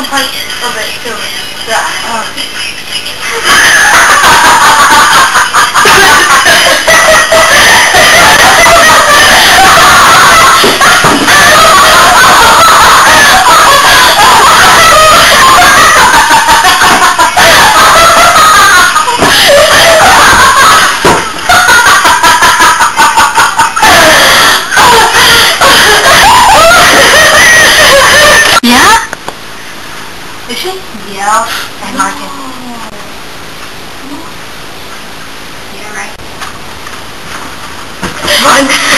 some parts of it, so that, um, Yeah, I and like oh. it. Yeah, right. Run!